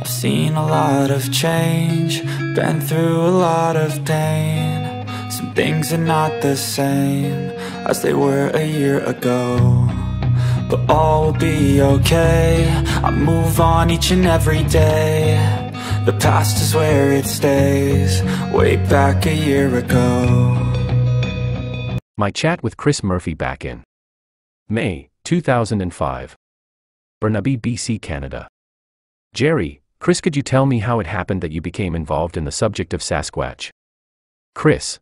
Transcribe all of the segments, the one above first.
I've seen a lot of change, been through a lot of pain. Some things are not the same as they were a year ago. But all will be okay, I move on each and every day. The past is where it stays, way back a year ago. My chat with Chris Murphy back in May 2005. Burnaby, BC, Canada. Gerry, Chris, could you tell me how it happened that you became involved in the subject of Sasquatch? Chris.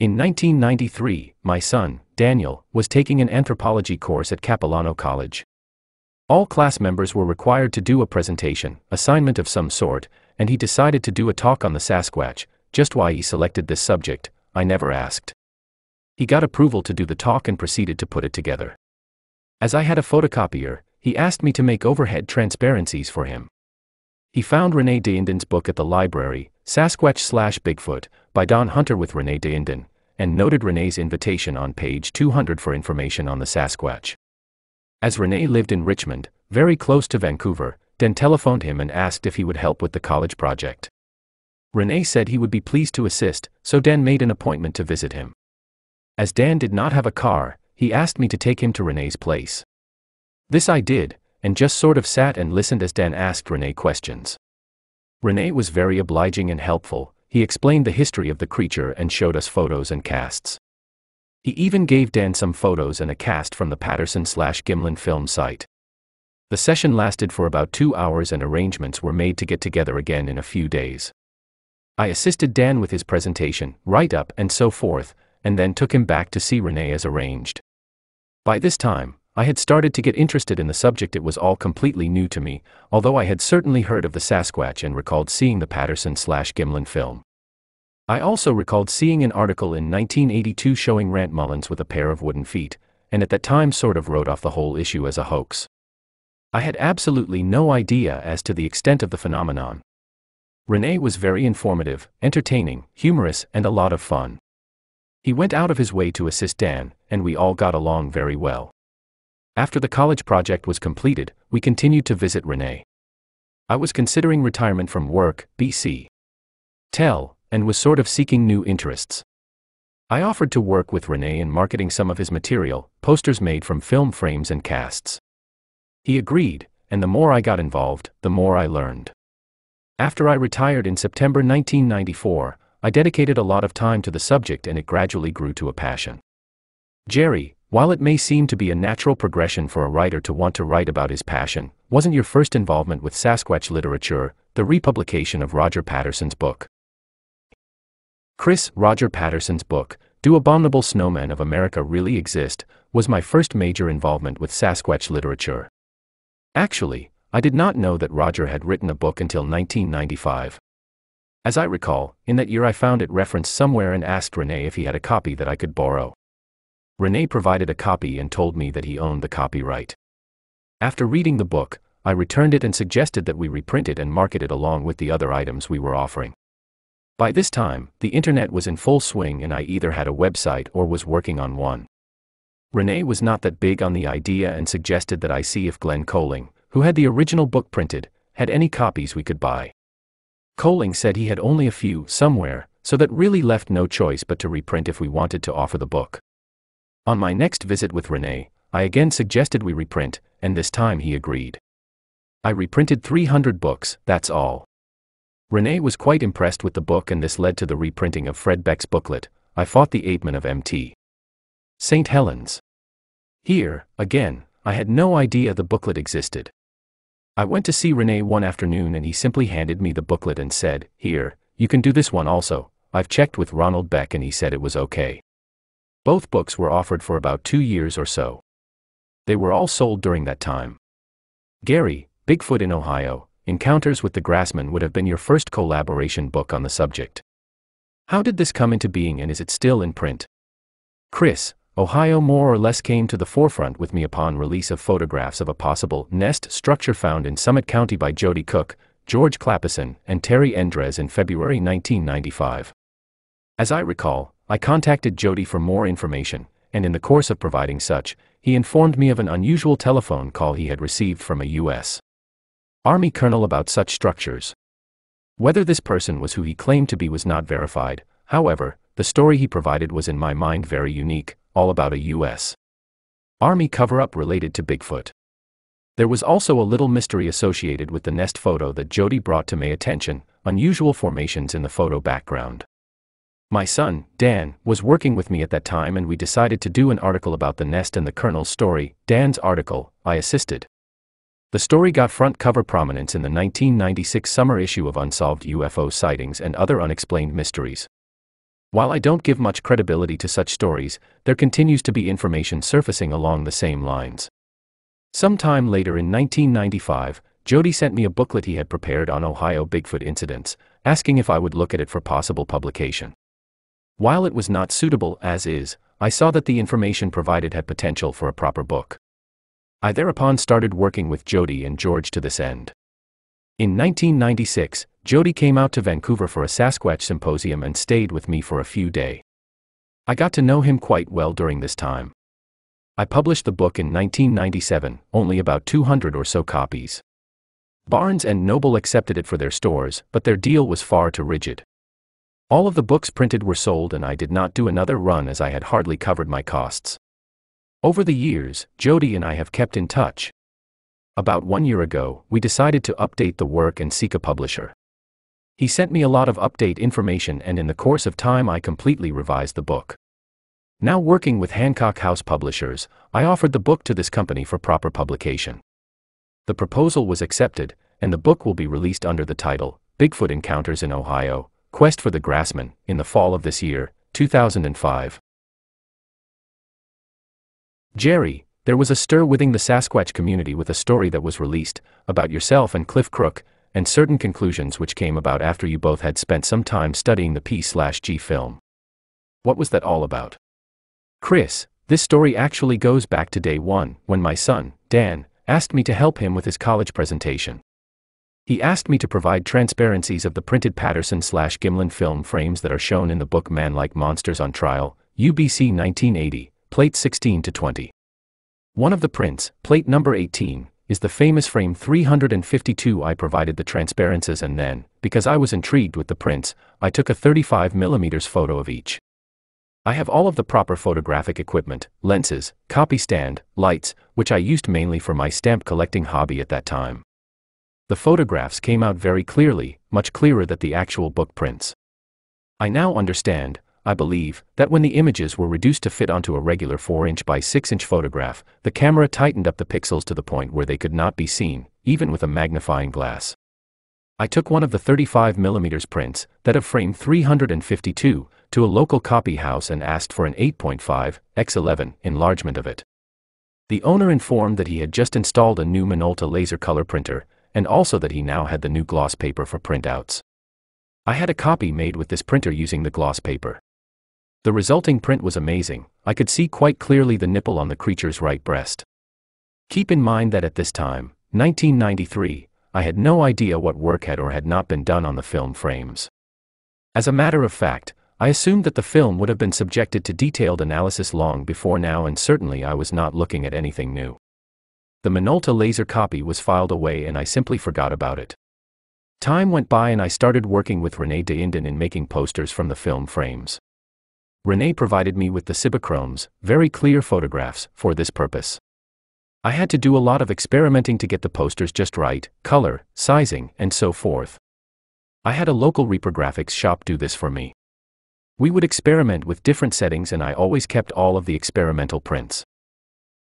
In 1993, my son, Daniel, was taking an anthropology course at Capilano College. All class members were required to do a presentation, assignment of some sort, and he decided to do a talk on the Sasquatch. Just why he selected this subject, I never asked. He got approval to do the talk and proceeded to put it together. As I had a photocopier, he asked me to make overhead transparencies for him. He found Rene Dahinden's book at the library, Sasquatch slash Bigfoot, by Don Hunter with Rene Dainden, and noted Rene's invitation on page 200 for information on the Sasquatch. As Rene lived in Richmond, very close to Vancouver, Dan telephoned him and asked if he would help with the college project. Rene said he would be pleased to assist, so Dan made an appointment to visit him. As Dan did not have a car, he asked me to take him to Rene's place. This I did, and just sort of sat and listened as Dan asked Rene questions. Rene was very obliging and helpful, he explained the history of the creature and showed us photos and casts. He even gave Dan some photos and a cast from the Patterson slash Gimlin film site. The session lasted for about two hours and arrangements were made to get together again in a few days. I assisted Dan with his presentation, write up, and so forth, and then took him back to see Rene as arranged. By this time, I had started to get interested in the subject. It was all completely new to me, although I had certainly heard of the Sasquatch and recalled seeing the Patterson slash Gimlin film. I also recalled seeing an article in 1982 showing Rant Mullens with a pair of wooden feet, and at that time sort of wrote off the whole issue as a hoax. I had absolutely no idea as to the extent of the phenomenon. Rene was very informative, entertaining, humorous, and a lot of fun. He went out of his way to assist Dan, and we all got along very well. After the college project was completed, we continued to visit Rene. I was considering retirement from work, BC. Tel, and was sort of seeking new interests. I offered to work with Rene in marketing some of his material, posters made from film frames and casts. He agreed, and the more I got involved, the more I learned. After I retired in September 1994, I dedicated a lot of time to the subject and it gradually grew to a passion. Gerry, while it may seem to be a natural progression for a writer to want to write about his passion, wasn't your first involvement with Sasquatch literature the republication of Roger Patterson's book? Chris Roger Patterson's book, Do Abominable Snowmen of America Really Exist, was my first major involvement with Sasquatch literature. Actually, I did not know that Roger had written a book until 1995. As I recall, in that year I found it referenced somewhere and asked Rene if he had a copy that I could borrow. Rene provided a copy and told me that he owned the copyright. After reading the book, I returned it and suggested that we reprint it and market it along with the other items we were offering. By this time, the internet was in full swing and I either had a website or was working on one. Rene was not that big on the idea and suggested that I see if Glenn Coling, who had the original book printed, had any copies we could buy. Coling said he had only a few somewhere, so that really left no choice but to reprint if we wanted to offer the book. On my next visit with Rene, I again suggested we reprint, and this time he agreed. I reprinted 300 books, that's all. Rene was quite impressed with the book, and this led to the reprinting of Fred Beck's booklet, I Fought the Ape Men of MT. St. Helens. Here, again, I had no idea the booklet existed. I went to see Rene one afternoon and he simply handed me the booklet and said, Here, you can do this one also. I've checked with Ronald Beck and he said it was okay. Both books were offered for about two years or so. They were all sold during that time. Gerry, Bigfoot in Ohio, Encounters with the Grassman would have been your first collaboration book on the subject. How did this come into being and is it still in print? Chris, Ohio more or less came to the forefront with me upon release of photographs of a possible nest structure found in Summit County by Joedy Cook, George Clappison, and Terry Endres in February 1995. As I recall, I contacted Joedy for more information, and in the course of providing such, he informed me of an unusual telephone call he had received from a U.S. Army colonel about such structures. Whether this person was who he claimed to be was not verified, however, the story he provided was in my mind very unique, all about a U.S. Army cover up related to Bigfoot. There was also a little mystery associated with the nest photo that Joedy brought to my attention unusual formations in the photo background. My son, Dan, was working with me at that time and we decided to do an article about the nest and the colonel's story. Dan's article, I assisted. The story got front cover prominence in the 1996 summer issue of Unsolved UFO Sightings and Other Unexplained Mysteries. While I don't give much credibility to such stories, there continues to be information surfacing along the same lines. Sometime later in 1995, Joedy sent me a booklet he had prepared on Ohio Bigfoot incidents, asking if I would look at it for possible publication. While it was not suitable as is, I saw that the information provided had potential for a proper book. I thereupon started working with Joedy and George to this end. In 1996, Joedy came out to Vancouver for a Sasquatch symposium and stayed with me for a few days. I got to know him quite well during this time. I published the book in 1997, only about 200 or so copies. Barnes and Noble accepted it for their stores, but their deal was far too rigid. All of the books printed were sold and I did not do another run as I had hardly covered my costs. Over the years, Joedy and I have kept in touch. About one year ago, we decided to update the work and seek a publisher. He sent me a lot of update information and in the course of time I completely revised the book. Now working with Hancock House Publishers, I offered the book to this company for proper publication. The proposal was accepted, and the book will be released under the title, Bigfoot Encounters in Ohio, Quest for the Grassman, in the fall of this year, 2005. Gerry, there was a stir within the Sasquatch community with a story that was released about yourself and Cliff Crook, and certain conclusions which came about after you both had spent some time studying the P/G film. What was that all about? Chris, this story actually goes back to day one, when my son, Dan, asked me to help him with his college presentation. He asked me to provide transparencies of the printed Patterson slash Gimlin film frames that are shown in the book Man Like Monsters on Trial, UBC 1980, plate 16 to 20. One of the prints, plate number 18, is the famous frame 352. I provided the transparencies and then, because I was intrigued with the prints, I took a 35mm photo of each. I have all of the proper photographic equipment, lenses, copy stand, lights, which I used mainly for my stamp collecting hobby at that time. The photographs came out very clearly, much clearer than the actual book prints. I now understand, I believe, that when the images were reduced to fit onto a regular 4 inch by 6 inch photograph, the camera tightened up the pixels to the point where they could not be seen, even with a magnifying glass. I took one of the 35mm prints, that of frame 352, to a local copy house and asked for an 8.5 x 11 enlargement of it. The owner informed that he had just installed a new Minolta laser color printer, and also that he now had the new gloss paper for printouts. I had a copy made with this printer using the gloss paper. The resulting print was amazing, I could see quite clearly the nipple on the creature's right breast. Keep in mind that at this time, 1993, I had no idea what work had or had not been done on the film frames. As a matter of fact, I assumed that the film would have been subjected to detailed analysis long before now and certainly I was not looking at anything new. The Minolta laser copy was filed away and I simply forgot about it. Time went by and I started working with Renee Dahinden in making posters from the film frames. Renee provided me with the Cibachromes, very clear photographs, for this purpose. I had to do a lot of experimenting to get the posters just right, color, sizing, and so forth. I had a local reprographics shop do this for me. We would experiment with different settings and I always kept all of the experimental prints.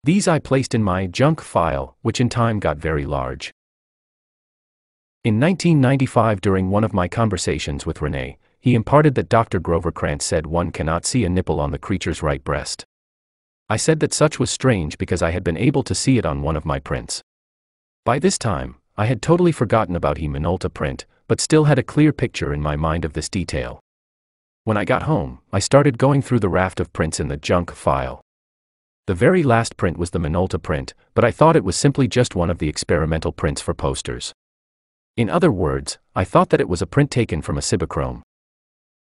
These I placed in my junk file, which in time got very large. In 1995 during one of my conversations with Renee, he imparted that Dr. Grover Krantz said one cannot see a nipple on the creature's right breast. I said that such was strange because I had been able to see it on one of my prints. By this time, I had totally forgotten about he Minolta print, but still had a clear picture in my mind of this detail. When I got home, I started going through the raft of prints in the junk file. The very last print was the Minolta print, but I thought it was simply just one of the experimental prints for posters. In other words, I thought that it was a print taken from a Cibachrome.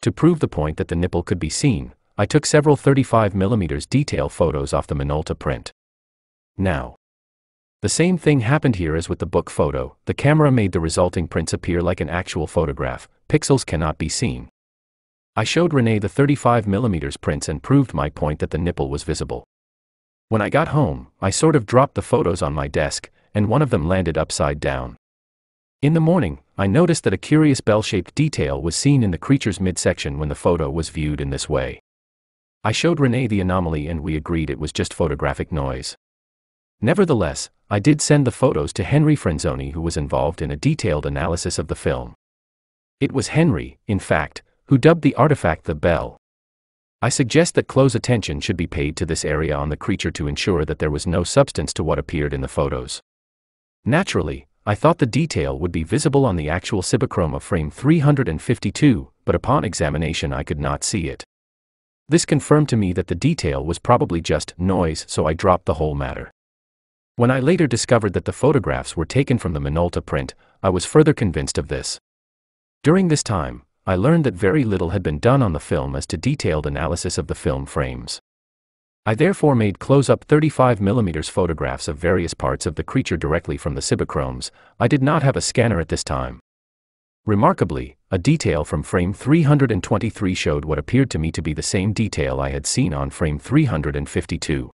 To prove the point that the nipple could be seen, I took several 35mm detail photos off the Minolta print. Now, The same thing happened here as with the book photo, the camera made the resulting prints appear like an actual photograph, pixels cannot be seen. I showed Renee the 35mm prints and proved my point that the nipple was visible. When I got home, I sort of dropped the photos on my desk, and one of them landed upside down. In the morning, I noticed that a curious bell shaped detail was seen in the creature's midsection when the photo was viewed in this way. I showed Renee the anomaly and we agreed it was just photographic noise. Nevertheless, I did send the photos to Henry Franzoni, who was involved in a detailed analysis of the film. It was Henry, in fact, who dubbed the artifact the bell. I suggest that close attention should be paid to this area on the creature to ensure that there was no substance to what appeared in the photos. Naturally, I thought the detail would be visible on the actual Cibachrome frame 352, but upon examination I could not see it. This confirmed to me that the detail was probably just noise, so I dropped the whole matter. When I later discovered that the photographs were taken from the Minolta print, I was further convinced of this. During this time, I learned that very little had been done on the film as to detailed analysis of the film frames. I therefore made close-up 35mm photographs of various parts of the creature directly from the Cibachromes. I did not have a scanner at this time. Remarkably, a detail from frame 323 showed what appeared to me to be the same detail I had seen on frame 352.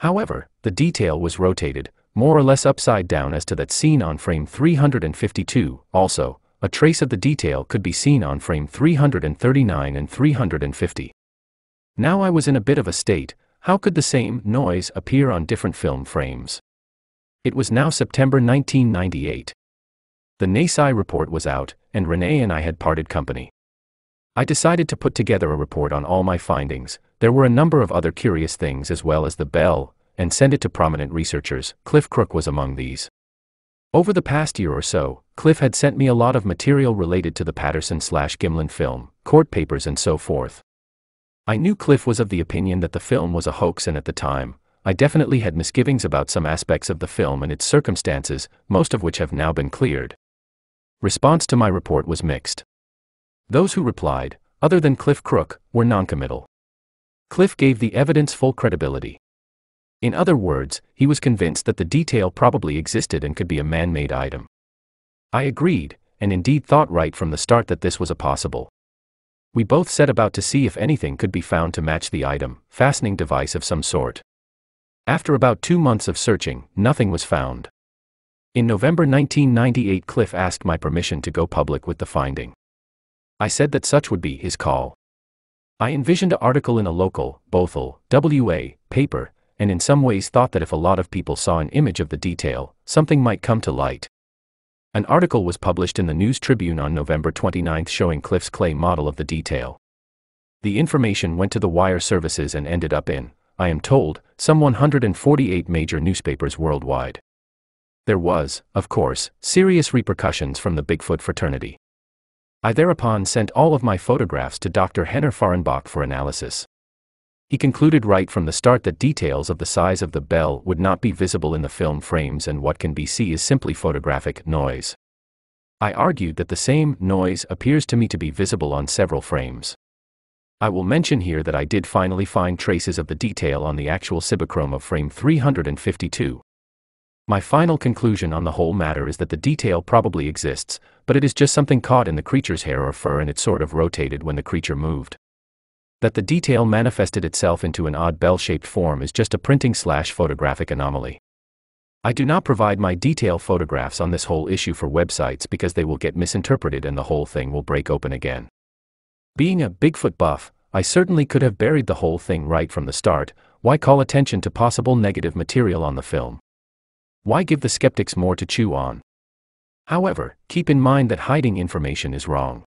However, the detail was rotated, more or less upside down as to that seen on frame 352. Also, a trace of the detail could be seen on frame 339 and 350. Now I was in a bit of a state, how could the same noise appear on different film frames? It was now September 1998. The NASI report was out, and Renee and I had parted company. I decided to put together a report on all my findings, there were a number of other curious things as well as the bell, and send it to prominent researchers, Cliff Crook was among these. Over the past year or so, Cliff had sent me a lot of material related to the Patterson slash Gimlin film, court papers and so forth. I knew Cliff was of the opinion that the film was a hoax, and at the time, I definitely had misgivings about some aspects of the film and its circumstances, most of which have now been cleared. Response to my report was mixed. Those who replied, other than Cliff Crook, were noncommittal. Cliff gave the evidence full credibility. In other words, he was convinced that the detail probably existed and could be a man made item. I agreed, and indeed thought right from the start that this was a possible. We both set about to see if anything could be found to match the item, fastening device of some sort. After about two months of searching, nothing was found. In November 1998, Cliff asked my permission to go public with the finding. I said that such would be his call. I envisioned an article in a local, Bothell, WA, paper, and in some ways thought that if a lot of people saw an image of the detail, something might come to light. An article was published in the News Tribune on November 29 showing Cliff's clay model of the detail. The information went to the wire services and ended up in, I am told, some 148 major newspapers worldwide. There was, of course, serious repercussions from the Bigfoot fraternity. I thereupon sent all of my photographs to Dr. Henner Fahrenbach for analysis. He concluded right from the start that details of the size of the bell would not be visible in the film frames and what can be seen is simply photographic noise. I argued that the same noise appears to me to be visible on several frames. I will mention here that I did finally find traces of the detail on the actual Cibachrome of frame 352. My final conclusion on the whole matter is that the detail probably exists, but it is just something caught in the creature's hair or fur and it sort of rotated when the creature moved. That the detail manifested itself into an odd bell-shaped form is just a printing slash photographic anomaly. I do not provide my detail photographs on this whole issue for websites because they will get misinterpreted and the whole thing will break open again. Being a Bigfoot buff, I certainly could have buried the whole thing right from the start, why call attention to possible negative material on the film? Why give the skeptics more to chew on? However, keep in mind that hiding information is wrong.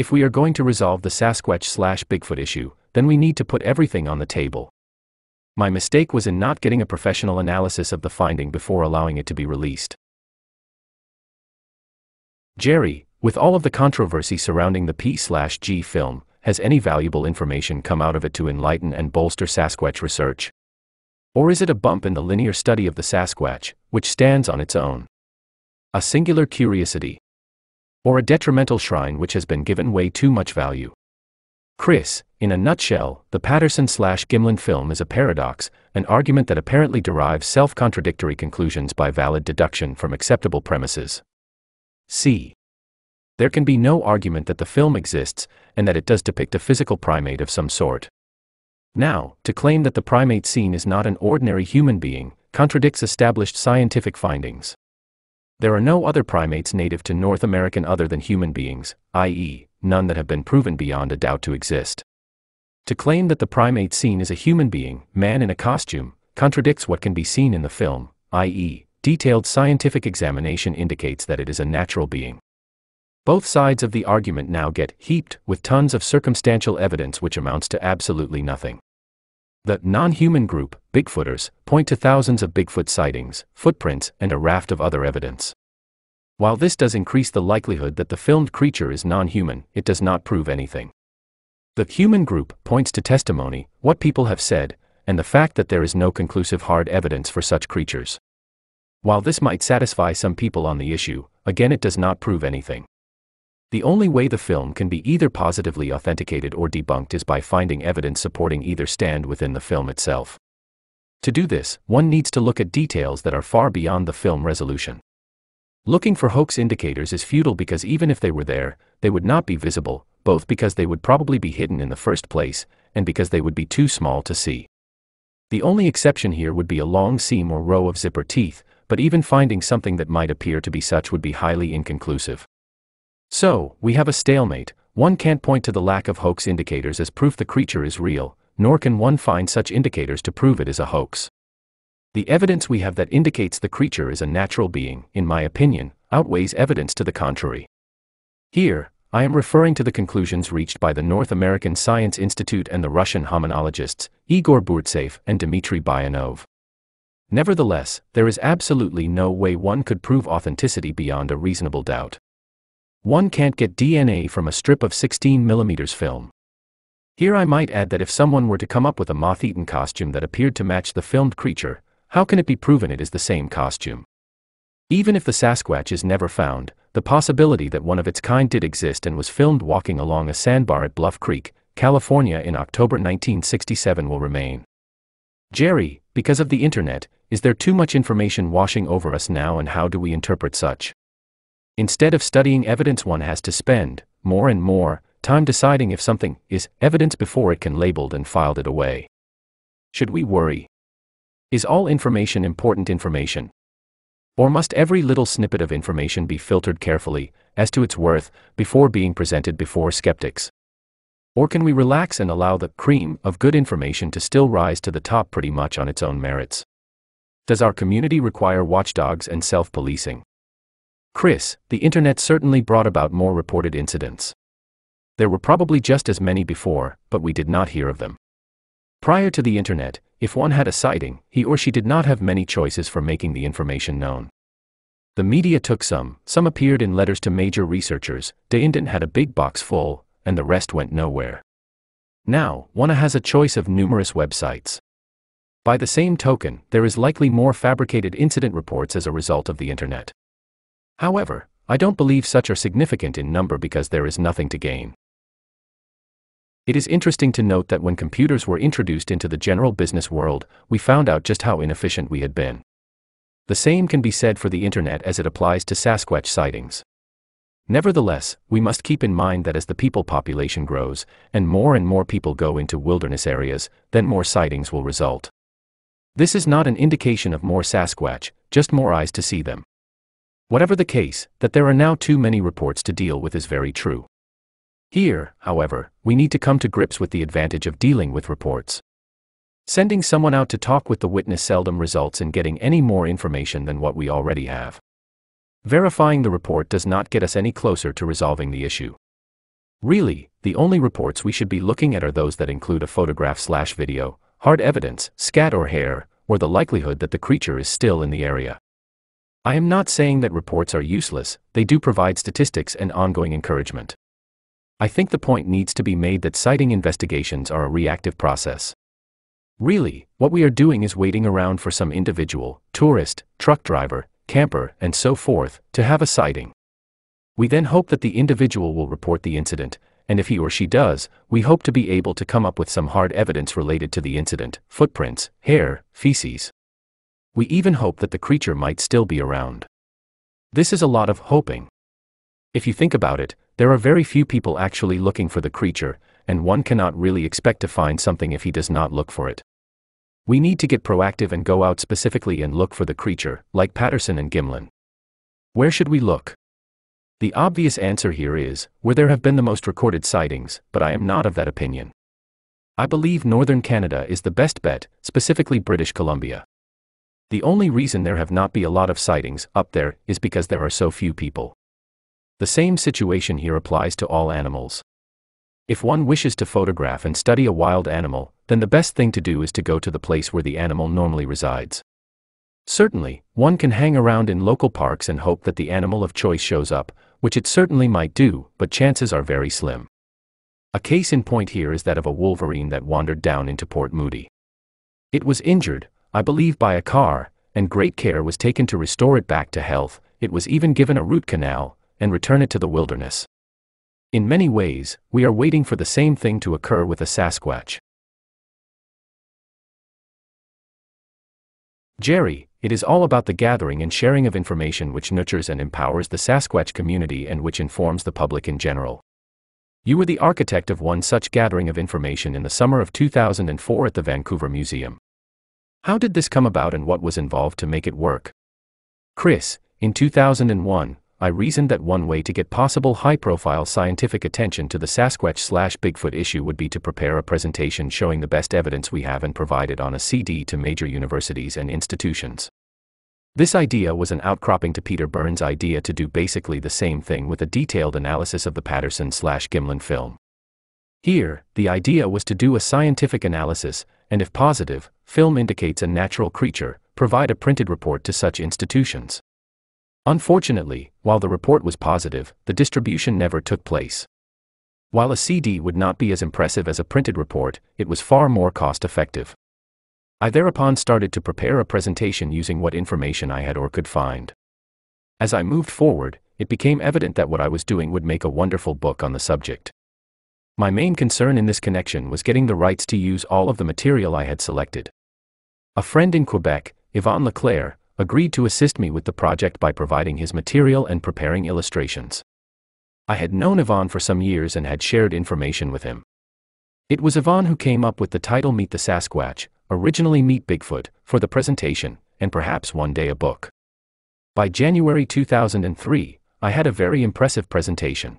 If we are going to resolve the Sasquatch slash Bigfoot issue, then we need to put everything on the table. My mistake was in not getting a professional analysis of the finding before allowing it to be released. Gerry, with all of the controversy surrounding the P/G film, has any valuable information come out of it to enlighten and bolster Sasquatch research? Or is it a bump in the linear study of the Sasquatch, which stands on its own? A singular curiosity, or a detrimental shrine which has been given way too much value. Chris, in a nutshell, the Patterson slash Gimlin film is a paradox, an argument that apparently derives self contradictory conclusions by valid deduction from acceptable premises. C. There can be no argument that the film exists, and that it does depict a physical primate of some sort. Now, to claim that the primate seen is not an ordinary human being, contradicts established scientific findings. There are no other primates native to North American other than human beings, i.e., none that have been proven beyond a doubt to exist. To claim that the primate seen is a human being, man in a costume, contradicts what can be seen in the film, i.e., detailed scientific examination indicates that it is a natural being. Both sides of the argument now get heaped with tons of circumstantial evidence which amounts to absolutely nothing. The non human group, Bigfooters, point to thousands of Bigfoot sightings, footprints, and a raft of other evidence. While this does increase the likelihood that the filmed creature is non human, it does not prove anything. The human group points to testimony, what people have said, and the fact that there is no conclusive hard evidence for such creatures. While this might satisfy some people on the issue, again it does not prove anything. The only way the film can be either positively authenticated or debunked is by finding evidence supporting either stand within the film itself. To do this, one needs to look at details that are far beyond the film resolution. Looking for hoax indicators is futile because even if they were there, they would not be visible, both because they would probably be hidden in the first place, and because they would be too small to see. The only exception here would be a long seam or row of zipper teeth, but even finding something that might appear to be such would be highly inconclusive. So, we have a stalemate, one can't point to the lack of hoax indicators as proof the creature is real, nor can one find such indicators to prove it is a hoax. The evidence we have that indicates the creature is a natural being, in my opinion, outweighs evidence to the contrary. Here, I am referring to the conclusions reached by the North American Science Institute and the Russian hominologists, Igor Burtsev and Dmitry Bayanov. Nevertheless, there is absolutely no way one could prove authenticity beyond a reasonable doubt. One can't get DNA from a strip of 16 mm film. Here I might add that if someone were to come up with a moth eaten costume that appeared to match the filmed creature, how can it be proven it is the same costume? Even if the Sasquatch is never found, the possibility that one of its kind did exist and was filmed walking along a sandbar at Bluff Creek, California in October 1967 will remain. Gerry, because of the internet, is there too much information washing over us now and how do we interpret such? Instead of studying evidence, one has to spend, more and more, time deciding if something is evidence before it can labeled and filed it away. Should we worry? Is all information important information? Or must every little snippet of information be filtered carefully, as to its worth, before being presented before skeptics? Or can we relax and allow the cream of good information to still rise to the top pretty much on its own merits? Does our community require watchdogs and self policing? Chris, the internet certainly brought about more reported incidents. There were probably just as many before, but we did not hear of them. Prior to the internet, if one had a sighting, he or she did not have many choices for making the information known. The media took some, some appeared in letters to major researchers, Dahinden had a big box full, and the rest went nowhere. Now, one has a choice of numerous websites. By the same token, there is likely more fabricated incident reports as a result of the internet. However, I don't believe such are significant in number because there is nothing to gain. It is interesting to note that when computers were introduced into the general business world, we found out just how inefficient we had been. The same can be said for the internet as it applies to Sasquatch sightings. Nevertheless, we must keep in mind that as the people population grows, and more and more people go into wilderness areas, then more sightings will result. This is not an indication of more Sasquatch, just more eyes to see them. Whatever the case, that there are now too many reports to deal with is very true. Here, however, we need to come to grips with the advantage of dealing with reports. Sending someone out to talk with the witness seldom results in getting any more information than what we already have. Verifying the report does not get us any closer to resolving the issue. Really, the only reports we should be looking at are those that include a photograph slash video, hard evidence, scat or hair, or the likelihood that the creature is still in the area. I am not saying that reports are useless, they do provide statistics and ongoing encouragement. I think the point needs to be made that sighting investigations are a reactive process. Really, what we are doing is waiting around for some individual, tourist, truck driver, camper, and so forth, to have a sighting. We then hope that the individual will report the incident, and if he or she does, we hope to be able to come up with some hard evidence related to the incident footprints, hair, feces. We even hope that the creature might still be around. This is a lot of hoping. If you think about it, there are very few people actually looking for the creature, and one cannot really expect to find something if he does not look for it. We need to get proactive and go out specifically and look for the creature, like Patterson and Gimlin. Where should we look? The obvious answer here is where there have been the most recorded sightings, but I am not of that opinion. I believe northern Canada is the best bet, specifically British Columbia. The only reason there have not be a lot of sightings up there is because there are so few people. The same situation here applies to all animals. If one wishes to photograph and study a wild animal, then the best thing to do is to go to the place where the animal normally resides. Certainly, one can hang around in local parks and hope that the animal of choice shows up, which it certainly might do, but chances are very slim. A case in point here is that of a wolverine that wandered down into Port Moody. It was injured, I believe by a car, and great care was taken to restore it back to health, it was even given a root canal, and return it to the wilderness. In many ways, we are waiting for the same thing to occur with a Sasquatch. Gerry, it is all about the gathering and sharing of information which nurtures and empowers the Sasquatch community and which informs the public in general. You were the architect of one such gathering of information in the summer of 2004 at the Vancouver Museum. How did this come about and what was involved to make it work? Chris, in 2001, I reasoned that one way to get possible high profile scientific attention to the Sasquatch slash Bigfoot issue would be to prepare a presentation showing the best evidence we have and provide it on a CD to major universities and institutions. This idea was an outcropping to Peter Burns' idea to do basically the same thing with a detailed analysis of the Patterson slash Gimlin film. Here, the idea was to do a scientific analysis, and if positive, film indicates a natural creature, provide a printed report to such institutions. Unfortunately, while the report was positive, the distribution never took place. While a CD would not be as impressive as a printed report, it was far more cost effective. I thereupon started to prepare a presentation using what information I had or could find. As I moved forward, it became evident that what I was doing would make a wonderful book on the subject. My main concern in this connection was getting the rights to use all of the material I had selected. A friend in Quebec, Yvon Leclerc, agreed to assist me with the project by providing his material and preparing illustrations. I had known Yvon for some years and had shared information with him. It was Yvon who came up with the title Meet the Sasquatch, originally Meet Bigfoot, for the presentation, and perhaps one day a book. By January 2003, I had a very impressive presentation.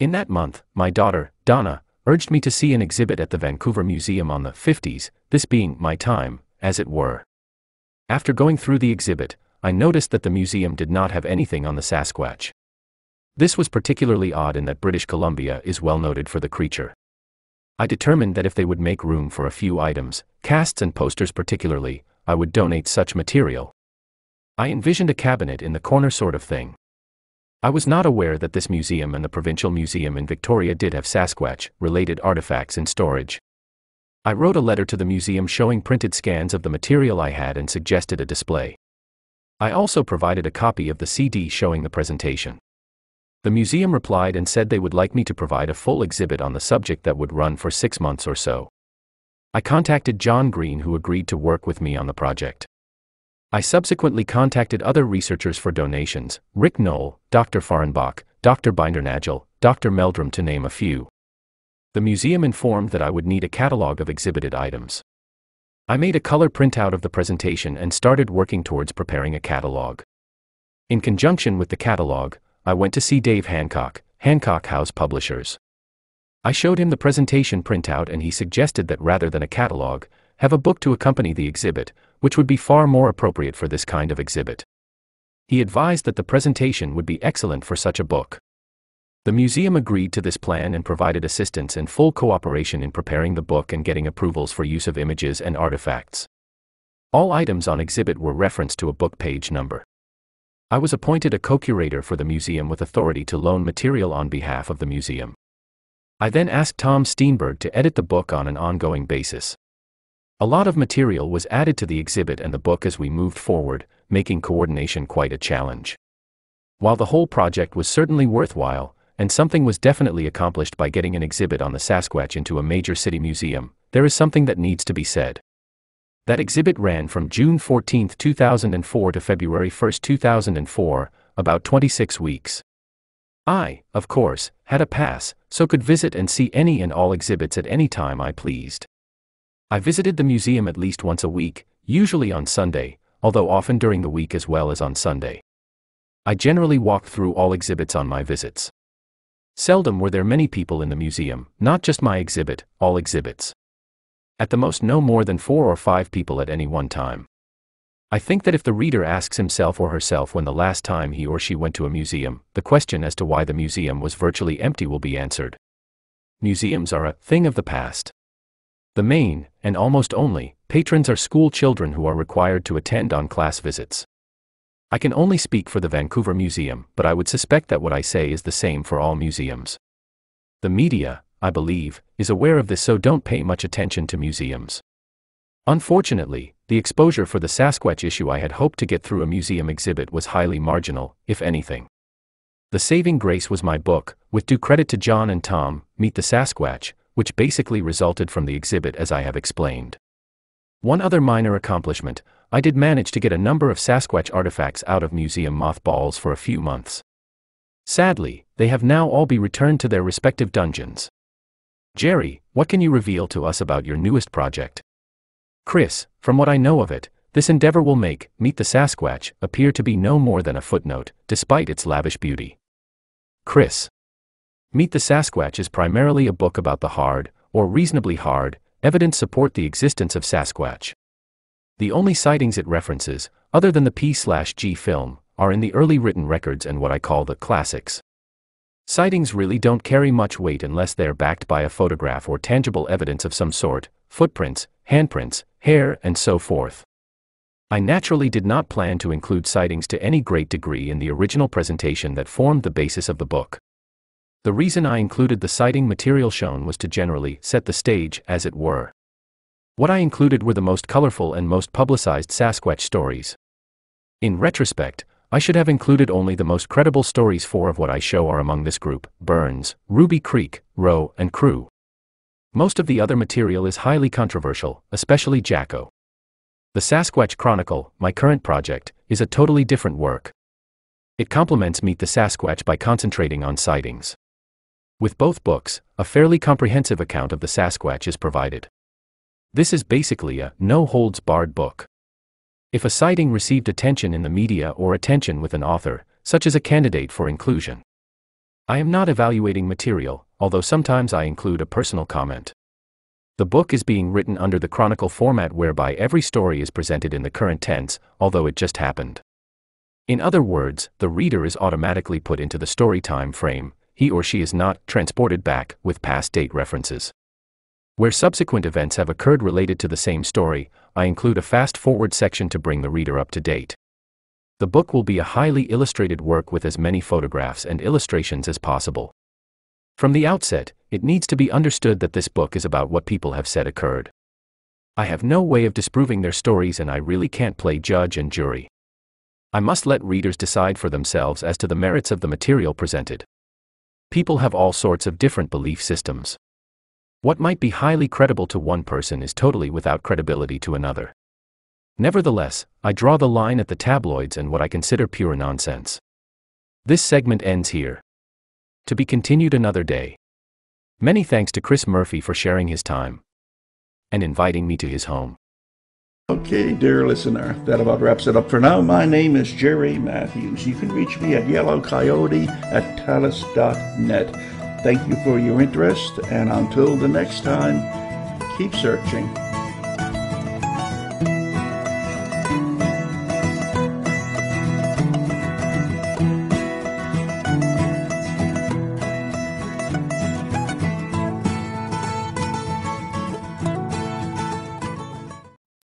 In that month, my daughter, Donna, urged me to see an exhibit at the Vancouver Museum on the 50s, this being my time, as it were. After going through the exhibit, I noticed that the museum did not have anything on the Sasquatch. This was particularly odd in that British Columbia is well noted for the creature. I determined that if they would make room for a few items, casts and posters particularly, I would donate such material. I envisioned a cabinet in the corner sort of thing. I was not aware that this museum and the Provincial Museum in Victoria did have Sasquatch related artifacts in storage. I wrote a letter to the museum showing printed scans of the material I had and suggested a display. I also provided a copy of the CD showing the presentation. The museum replied and said they would like me to provide a full exhibit on the subject that would run for six months or so. I contacted John Green, who agreed to work with me on the project. I subsequently contacted other researchers for donations Rick Noll, Dr. Fahrenbach, Dr. Bindernagel, Dr. Meldrum, to name a few the museum informed that I would need a catalog of exhibited items. I made a color printout of the presentation and started working towards preparing a catalog. In conjunction with the catalog, I went to see Dave Hancock, Hancock House Publishers. I showed him the presentation printout and he suggested that rather than a catalog, have a book to accompany the exhibit, which would be far more appropriate for this kind of exhibit. He advised that the presentation would be excellent for such a book. The museum agreed to this plan and provided assistance and full cooperation in preparing the book and getting approvals for use of images and artifacts. All items on exhibit were referenced to a book page number. I was appointed a co-curator for the museum with authority to loan material on behalf of the museum. I then asked Tom Steenburg to edit the book on an ongoing basis. A lot of material was added to the exhibit and the book as we moved forward, making coordination quite a challenge. While the whole project was certainly worthwhile, and something was definitely accomplished by getting an exhibit on the Sasquatch into a major city museum, there is something that needs to be said. That exhibit ran from June 14, 2004 to February 1, 2004, about 26 weeks. I, of course, had a pass, so could visit and see any and all exhibits at any time I pleased. I visited the museum at least once a week, usually on Sunday, although often during the week as well as on Sunday. I generally walked through all exhibits on my visits. Seldom were there many people in the museum, not just my exhibit, all exhibits. At the most, no more than four or five people at any one time. I think that if the reader asks himself or herself when the last time he or she went to a museum, the question as to why the museum was virtually empty will be answered. Museums are a thing of the past. The main, and almost only, patrons are school children who are required to attend on class visits. I can only speak for the Vancouver Museum, but I would suspect that what I say is the same for all museums. The media, I believe, is aware of this so don't pay much attention to museums. Unfortunately, the exposure for the Sasquatch issue I had hoped to get through a museum exhibit was highly marginal, if anything. The saving grace was my book, with due credit to John and Tom, Meet the Sasquatch, which basically resulted from the exhibit as I have explained. One other minor accomplishment, I did manage to get a number of Sasquatch artifacts out of museum mothballs for a few months. Sadly, they have now all be returned to their respective dungeons. Gerry, what can you reveal to us about your newest project? Chris, from what I know of it, this endeavor will make Meet the Sasquatch appear to be no more than a footnote, despite its lavish beauty. Chris. Meet the Sasquatch is primarily a book about the hard, or reasonably hard, evidence support the existence of Sasquatch. The only sightings it references, other than the P/G film, are in the early written records and what I call the classics. Sightings really don't carry much weight unless they're backed by a photograph or tangible evidence of some sort, footprints, handprints, hair, and so forth. I naturally did not plan to include sightings to any great degree in the original presentation that formed the basis of the book. The reason I included the sighting material shown was to generally set the stage, as it were. What I included were the most colorful and most publicized Sasquatch stories. In retrospect, I should have included only the most credible stories. Four of what I show are among this group Burns, Ruby Creek, Roe, and Crew. Most of the other material is highly controversial, especially Jacko. The Sasquatch Chronicle, my current project, is a totally different work. It complements Meet the Sasquatch by concentrating on sightings. With both books, a fairly comprehensive account of the Sasquatch is provided. This is basically a no holds barred book. If a sighting received attention in the media or attention with an author, such as a candidate for inclusion. I am not evaluating material, although sometimes I include a personal comment. The book is being written under the chronicle format whereby every story is presented in the current tense, although it just happened. In other words, the reader is automatically put into the story time frame, he or she is not transported back with past date references. Where subsequent events have occurred related to the same story, I include a fast forward section to bring the reader up to date. The book will be a highly illustrated work with as many photographs and illustrations as possible. From the outset, it needs to be understood that this book is about what people have said occurred. I have no way of disproving their stories and I really can't play judge and jury. I must let readers decide for themselves as to the merits of the material presented. People have all sorts of different belief systems. What might be highly credible to one person is totally without credibility to another. Nevertheless, I draw the line at the tabloids and what I consider pure nonsense. This segment ends here. To be continued another day. Many thanks to Chris Murphy for sharing his time and inviting me to his home. Okay, dear listener, that about wraps it up for now. My name is Gerry Matthews. You can reach me at yellowcoyote at telus.net. Thank you for your interest, and until the next time, keep searching.